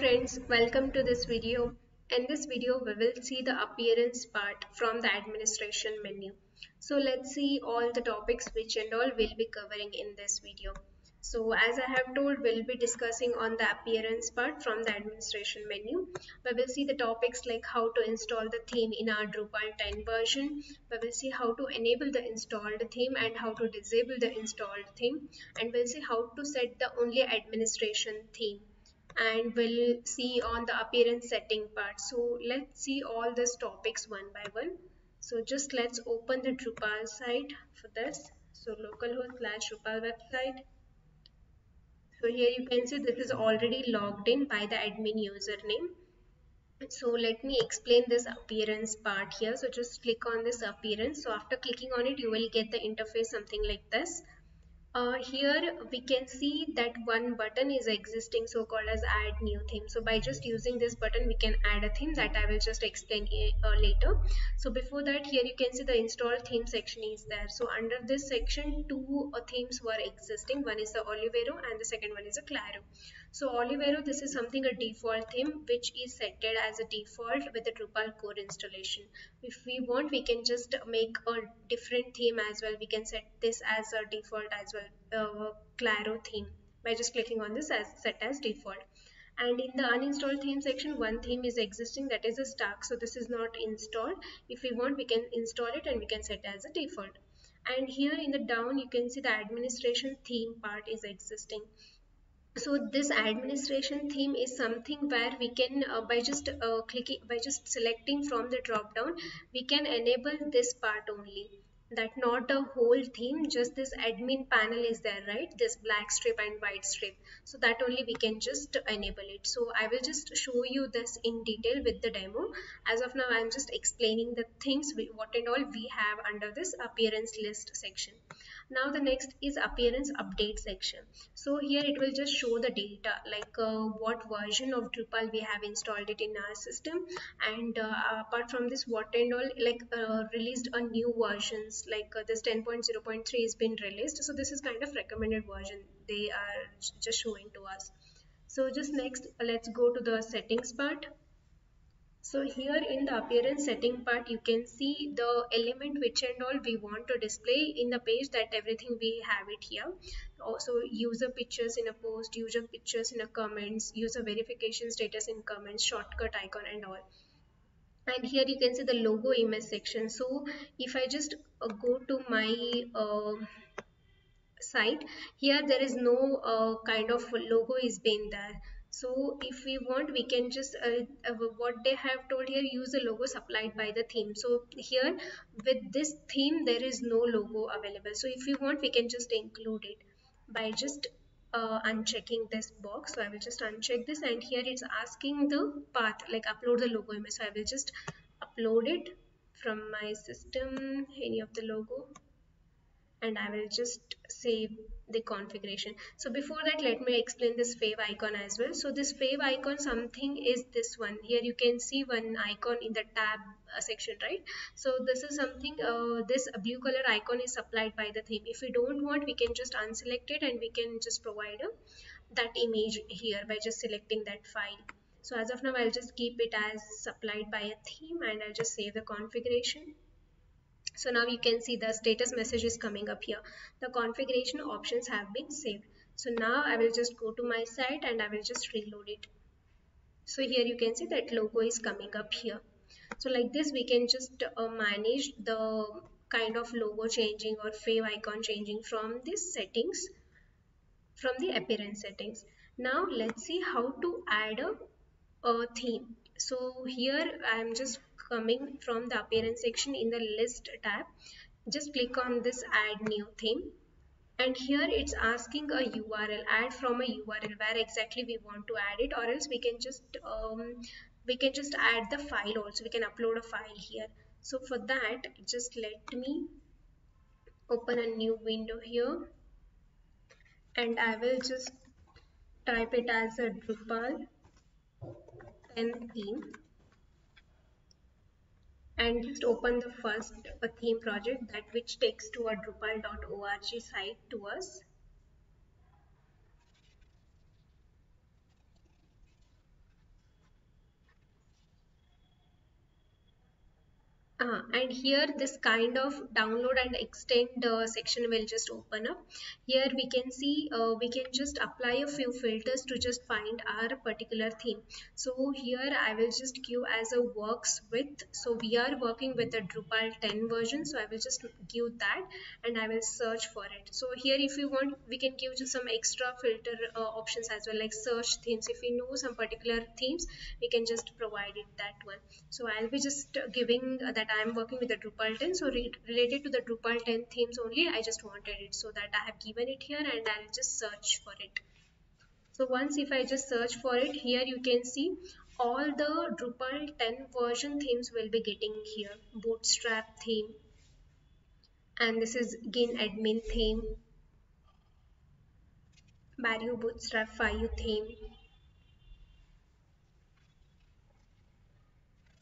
friends, welcome to this video. In this video, we will see the appearance part from the administration menu. So let's see all the topics which and all we'll be covering in this video. So as I have told, we'll be discussing on the appearance part from the administration menu. We will see the topics like how to install the theme in our Drupal 10 version. We will see how to enable the installed theme and how to disable the installed theme. And we'll see how to set the only administration theme and we'll see on the appearance setting part. So let's see all these topics one by one. So just let's open the Drupal site for this. So localhost slash Drupal website. So here you can see this is already logged in by the admin username. So let me explain this appearance part here. So just click on this appearance. So after clicking on it, you will get the interface something like this uh, here we can see that one button is existing so called as add new theme so by just using this button we can add a theme that I will just explain uh, later. So before that here you can see the install theme section is there. So under this section two uh, themes were existing. One is the Olivero and the second one is a Claro. So Olivero this is something a default theme which is set as a default with the Drupal core installation if we want we can just make a different theme as well. We can set this as a default as well uh, Claro theme by just clicking on this as set as default. And in the uninstall theme section one theme is existing that is a Stark so this is not installed. If we want we can install it and we can set as a default. And here in the down you can see the administration theme part is existing so this administration theme is something where we can uh, by just uh, clicking by just selecting from the drop down we can enable this part only. That not a whole theme just this admin panel is there right? This black strip and white strip. So that only we can just enable it. So i will just show you this in detail with the demo. As of now i'm just explaining the things we, what and all we have under this appearance list section now the next is appearance update section. So here it will just show the data like uh, what version of Drupal we have installed it in our system. And uh, apart from this what and all like uh, released a new versions like uh, this 10.0.3 has been released. So this is kind of recommended version they are just showing to us. So just next let's go to the settings part so here in the appearance setting part, you can see the element which and all we want to display in the page that everything we have it here. Also user pictures in a post, user pictures in a comments, user verification status in comments, shortcut icon and all. And here you can see the logo image section. So if I just uh, go to my uh, site, here there is no uh, kind of logo is been there so if we want we can just uh, uh, what they have told here use a logo supplied by the theme. So here with this theme there is no logo available. So if we want we can just include it by just uh, unchecking this box. So i will just uncheck this and here it's asking the path like upload the logo image. So i will just upload it from my system any of the logo and I will just save the configuration. So before that, let me explain this fave icon as well. So this favicon, something is this one. Here you can see one icon in the tab uh, section, right? So this is something, uh, this blue color icon is supplied by the theme. If we don't want, we can just unselect it and we can just provide a, that image here by just selecting that file. So as of now, I'll just keep it as supplied by a theme and I'll just save the configuration so now you can see the status message is coming up here. The configuration options have been saved. So now I will just go to my site and I will just reload it. So here you can see that logo is coming up here. So like this we can just uh, manage the kind of logo changing or favicon changing from these settings from the appearance settings. Now let's see how to add a, a theme so here I'm just coming from the appearance section in the list tab. Just click on this add new theme and here it's asking a url add from a url where exactly we want to add it or else we can just um, we can just add the file also. We can upload a file here. So for that just let me open a new window here. And I will just type it as a Drupal 10 theme. And just open the first uh, theme project that which takes to a drupal.org site to us uh, and here this kind of download and extend uh, section will just open up. Here we can see uh, we can just apply a few filters to just find our particular theme. So here I will just give as a works with so we are working with the Drupal 10 version so I will just give that and I will search for it. So here if you want we can give just some extra filter uh, options as well like search themes. If we know some particular themes we can just provide it that one. So I'll be just giving that I am working with the Drupal 10 so re related to the Drupal 10 themes only I just wanted it so that I have given it here and I'll just search for it. So once if I just search for it here you can see all the Drupal 10 version themes will be getting here. Bootstrap theme and this is again admin theme Barrio Bootstrap 5 theme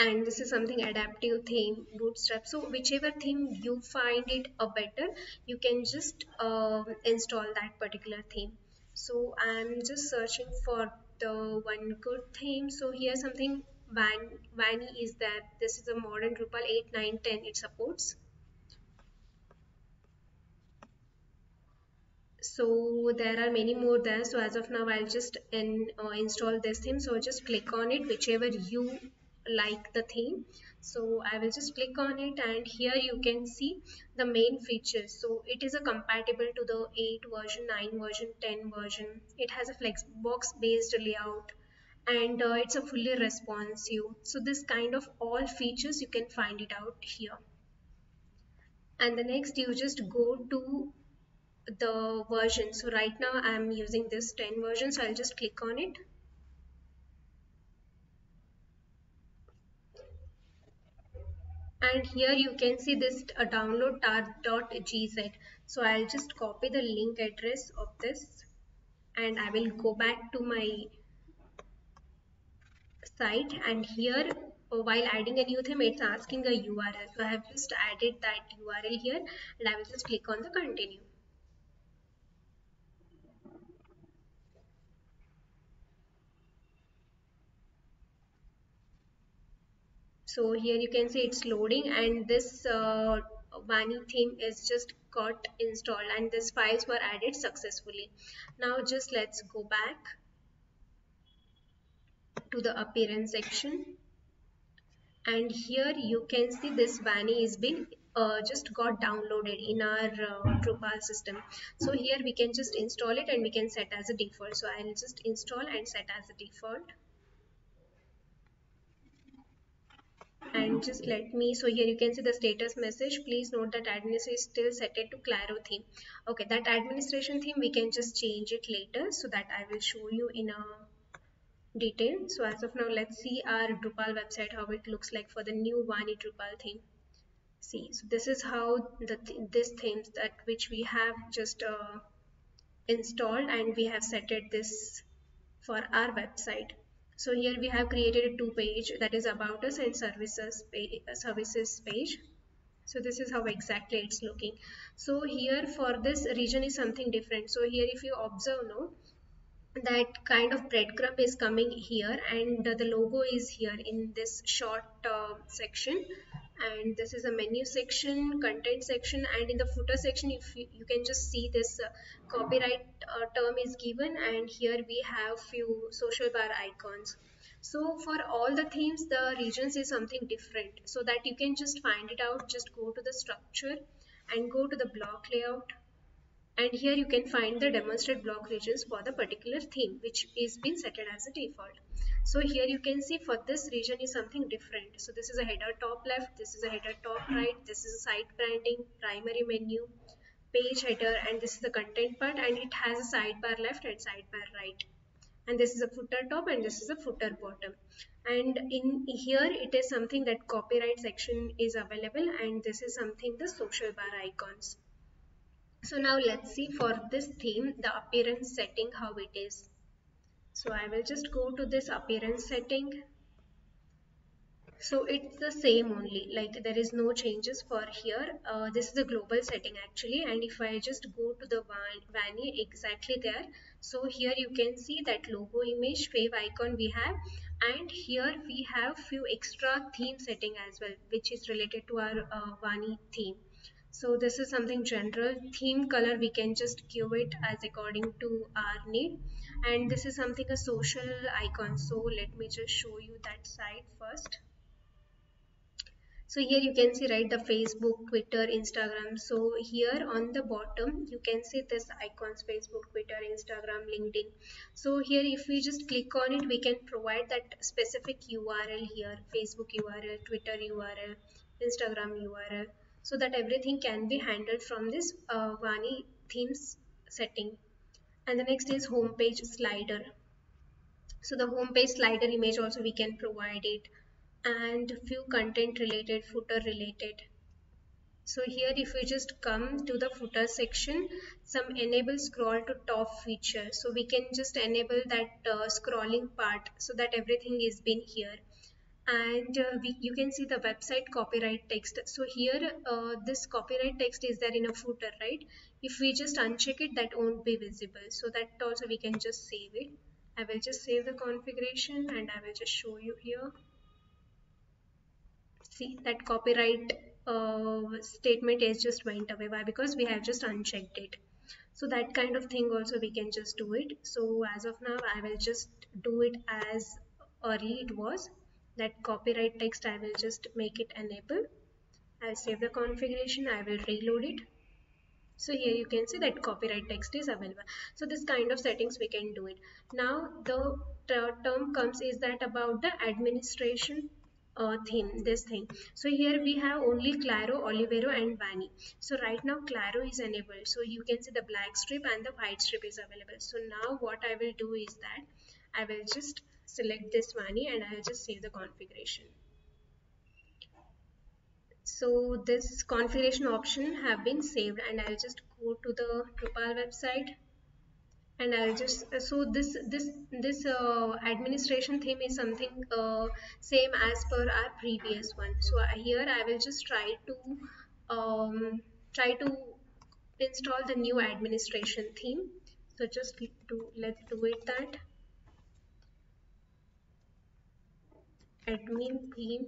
and this is something adaptive theme bootstrap. So whichever theme you find it a better you can just uh, install that particular theme. So i'm just searching for the one good theme. So here something Van Vani is that this is a modern Drupal 8 9 10 it supports. So there are many more there. So as of now I'll just in, uh, install this theme. So just click on it. Whichever you like the theme. So I will just click on it and here you can see the main features. So it is a compatible to the 8 version 9 version 10 version. It has a flexbox based layout and uh, it's a fully responsive. So this kind of all features you can find it out here. And the next you just go to the version. So right now I'm using this 10 version. So I'll just click on it and here you can see this uh, download tar.gz so I'll just copy the link address of this and I will go back to my site. And here uh, while adding a new theme it's asking a URL so I have just added that URL here and I will just click on the continue so here you can see it's loading and this uh, Vani theme is just got installed and these files were added successfully. Now just let's go back to the appearance section. And here you can see this Vani is been uh, just got downloaded in our uh, Drupal system. So here we can just install it and we can set as a default. So I'll just install and set as a default and just let me so here you can see the status message. Please note that administration is still set it to claro theme. Okay that administration theme we can just change it later so that i will show you in a detail. So as of now let's see our drupal website how it looks like for the new vani drupal theme. See so this is how the th this themes that which we have just uh, installed and we have set it this for our website so here we have created a two page that is about us and services page, services page. So this is how exactly it's looking. So here for this region is something different. So here if you observe no that kind of breadcrumb is coming here and the logo is here in this short uh, section and this is a menu section content section and in the footer section if you, you can just see this uh, copyright uh, term is given and here we have few social bar icons. So for all the themes the regions is something different. So that you can just find it out just go to the structure and go to the block layout. And here you can find the demonstrate block regions for the particular theme which is been set as a default so here you can see for this region is something different. So this is a header top left this is a header top right this is a site branding primary menu page header and this is the content part and it has a sidebar left and sidebar right. And this is a footer top and this is a footer bottom. And in here it is something that copyright section is available and this is something the social bar icons. So now let's see for this theme the appearance setting how it is so I will just go to this appearance setting. So it's the same only. Like there is no changes for here. Uh, this is the global setting actually. And if I just go to the Vani exactly there. So here you can see that logo image favicon we have. And here we have few extra theme setting as well which is related to our uh, Vani theme. So this is something general. Theme color we can just give it as according to our need and this is something a social icon. So let me just show you that site first. So here you can see right the facebook twitter instagram. So here on the bottom you can see this icons facebook twitter instagram linkedin. So here if we just click on it we can provide that specific url here. Facebook url twitter url instagram url so that everything can be handled from this uh, vani themes setting and the next is homepage slider. So the homepage slider image also we can provide it. And few content related footer related. So here if we just come to the footer section some enable scroll to top feature. So we can just enable that uh, scrolling part so that everything is been here and uh, we, you can see the website copyright text. So here uh, this copyright text is there in a footer right? If we just uncheck it that won't be visible. So that also we can just save it. I will just save the configuration and I will just show you here. See that copyright uh, statement is just went away. Why? Because we have just unchecked it. So that kind of thing also we can just do it. So as of now I will just do it as early it was that copyright text I will just make it enable. I'll save the configuration I will reload it. So here you can see that copyright text is available. So this kind of settings we can do it. Now the term comes is that about the administration uh, theme this thing. So here we have only claro olivero and vani so right now claro is enabled. So you can see the black strip and the white strip is available. So now what i will do is that i will just select this vani and i'll just save the configuration. So this configuration option have been saved and i'll just go to the drupal website and I'll just so this this this uh, administration theme is something uh, same as per our previous one. So uh, here I will just try to um, try to install the new administration theme. So just let's do it that admin theme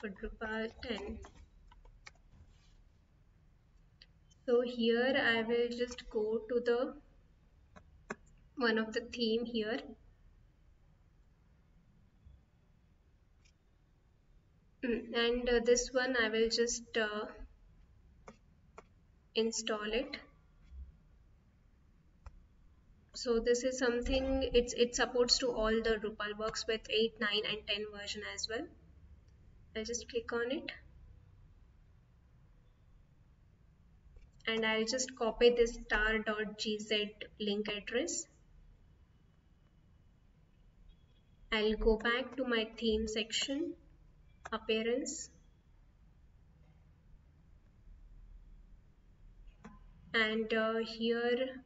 for Drupal 10 so here I will just go to the one of the theme here. Mm, and uh, this one I will just uh, install it so this is something it's it supports to all the Drupal works with 8 9 and 10 version as well. I'll just click on it. And I'll just copy this tar.gz link address. I'll go back to my theme section, appearance, and uh, here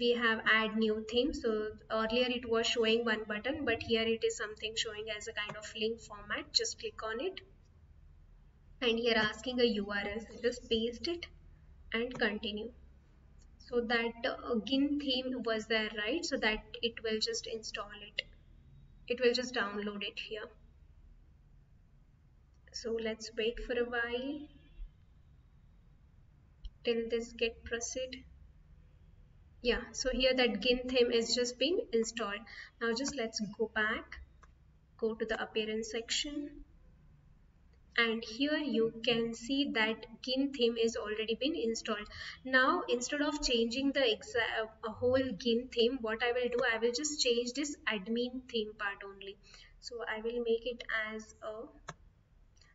we have add new theme so earlier it was showing one button but here it is something showing as a kind of link format. Just click on it. And here asking a url so just paste it and continue. So that uh, gin theme was there right? So that it will just install it. It will just download it here. So let's wait for a while till this get proceed yeah so here that gin theme is just been installed. Now just let's go back go to the appearance section. And here you can see that gin theme is already been installed. Now instead of changing the uh, whole gin theme what i will do i will just change this admin theme part only. So i will make it as a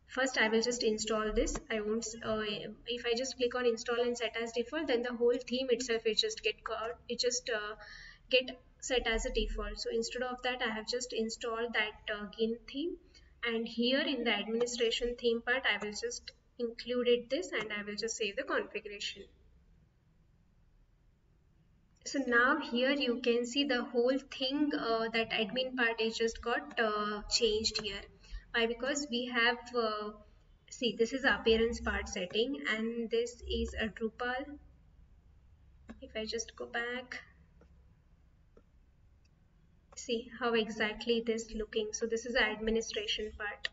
first i will just install this. I won't uh, if i just click on install and set as default then the whole theme itself it just get caught it just uh, get set as a default. So instead of that i have just installed that uh, gin theme. And here in the administration theme part I will just included this and I will just save the configuration. So now here you can see the whole thing uh, that admin part is just got uh, changed here why? Because we have uh, see this is appearance part setting and this is a Drupal. If I just go back. See how exactly this looking. So this is administration part.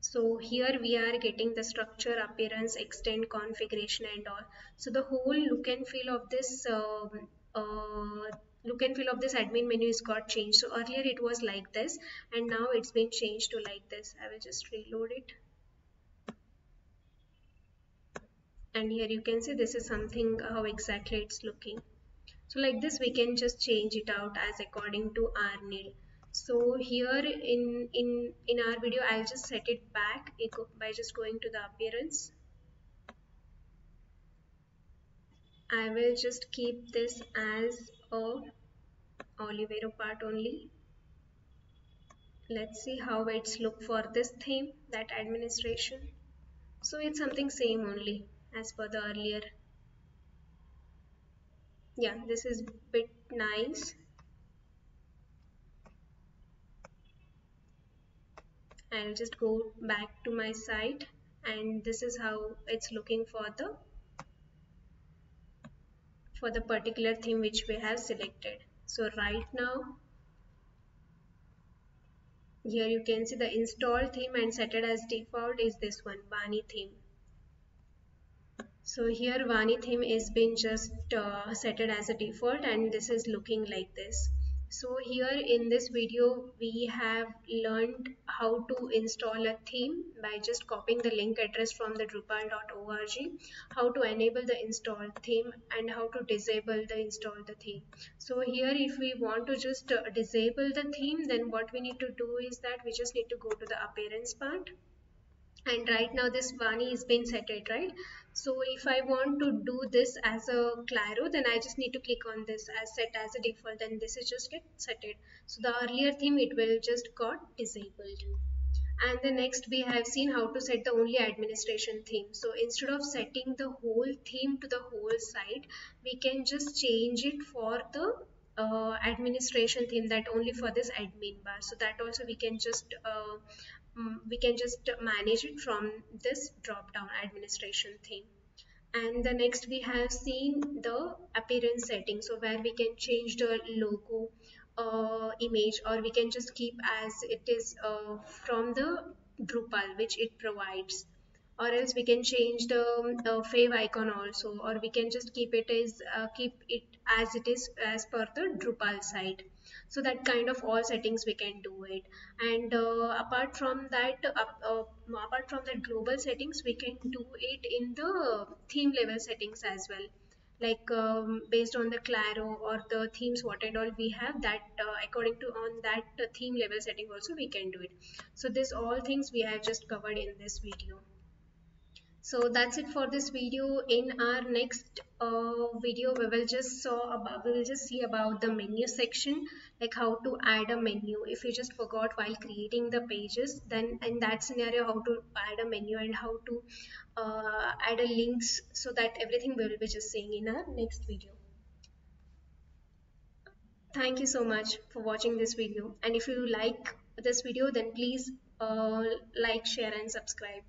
So here we are getting the structure appearance extend configuration and all. So the whole look and feel of this um, uh, look and feel of this admin menu is got changed. So earlier it was like this and now it's been changed to like this. I will just reload it. And here you can see this is something how exactly it's looking. So like this we can just change it out as according to our need. So here in in in our video i'll just set it back by just going to the appearance. I will just keep this as a olivero part only. Let's see how it's look for this theme that administration. So it's something same only as per the earlier. Yeah this is bit nice. I'll just go back to my site and this is how it's looking for the for the particular theme which we have selected. So right now here you can see the install theme and set it as default is this one Vani theme. So here Vani theme is been just uh, set it as a default and this is looking like this so here in this video we have learned how to install a theme by just copying the link address from the drupal.org how to enable the install theme and how to disable the install the theme. So here if we want to just uh, disable the theme then what we need to do is that we just need to go to the appearance part and right now this Vani is being set it right? So if I want to do this as a Claro then I just need to click on this as set as a default then this is just get set it so the earlier theme it will just got disabled. And the next we have seen how to set the only administration theme. So instead of setting the whole theme to the whole site we can just change it for the uh, administration theme that only for this admin bar. So that also we can just uh, um, we can just manage it from this drop down administration theme and the next we have seen the appearance setting so where we can change the logo uh, image or we can just keep as it is uh, from the Drupal which it provides. Or else we can change the uh, favicon also or we can just keep it as uh, keep it as it is as per the Drupal site so that kind of all settings we can do it. And uh, apart from that uh, uh, apart from that global settings we can do it in the theme level settings as well. Like um, based on the claro or the themes what and all we have that uh, according to on that theme level setting also we can do it. So this all things we have just covered in this video so that's it for this video. In our next uh, video we will just saw about we will just see about the menu section like how to add a menu. If you just forgot while creating the pages then in that scenario how to add a menu and how to uh, add a links so that everything we will be just seeing in our next video. Thank you so much for watching this video. And if you like this video then please uh, like share and subscribe